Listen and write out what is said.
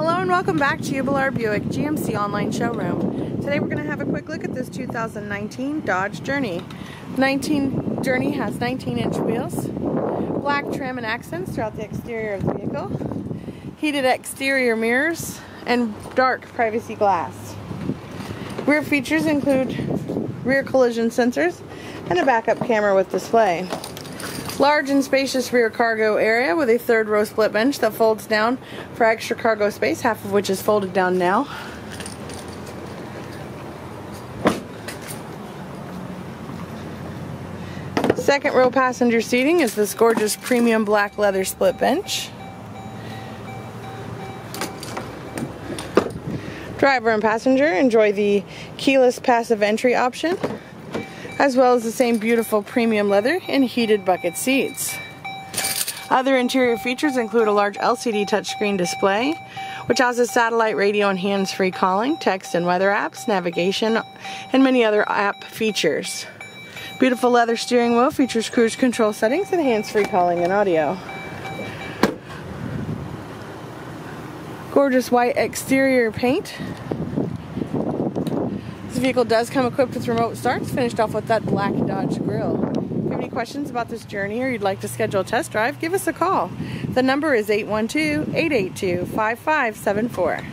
Hello and welcome back to Uebelhor Buick GMC online showroom. Today we're going to have a quick look at this 2019 Dodge Journey. 19 Journey has 19 inch wheels, black trim and accents throughout the exterior of the vehicle, heated exterior mirrors, and dark privacy glass. Rear features include rear collision sensors and a backup camera with display. Large and spacious rear cargo area with a third row split bench that folds down for extra cargo space, half of which is folded down now. Second row passenger seating is this gorgeous premium black leather split bench. Driver and passenger enjoy the keyless passive entry option as well as the same beautiful premium leather and heated bucket seats. Other interior features include a large LCD touchscreen display, which has a satellite radio and hands-free calling, text and weather apps, navigation, and many other app features. Beautiful leather steering wheel features cruise control settings and hands-free calling and audio. Gorgeous white exterior paint this vehicle does come equipped with remote starts, finished off with that black Dodge grille. If you have any questions about this journey or you'd like to schedule a test drive, give us a call. The number is 812 882 5574.